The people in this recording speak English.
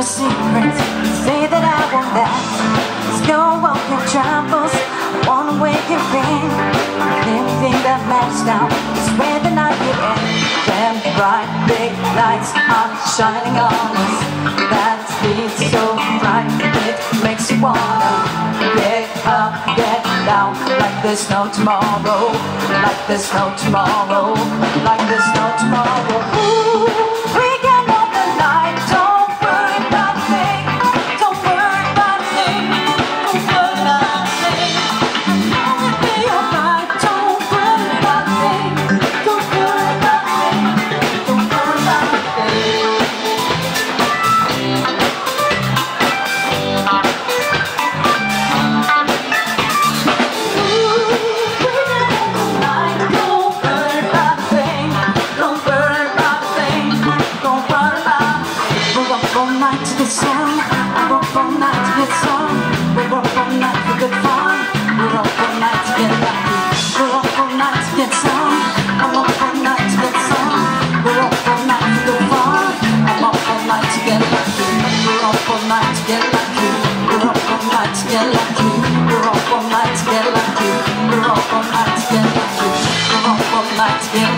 secret. Say that I won't last Let's go on your troubles. Wanna wake your pain Anything that matters now. Is where the night will end Them bright big lights are shining on us. That beat so bright It makes you wanna Get up, get down. Like there's no tomorrow. Like there's no tomorrow. Like there's no tomorrow night to the sun I'm all night to get some We're all night for good fun We're all night to get lucky We're all night to get some I'm all night to get some We're all night for good fun I'm all night to get lucky We're all night to get lucky We're all night to get lucky We're all night to get lucky We're all night to get lucky We're all night to get lucky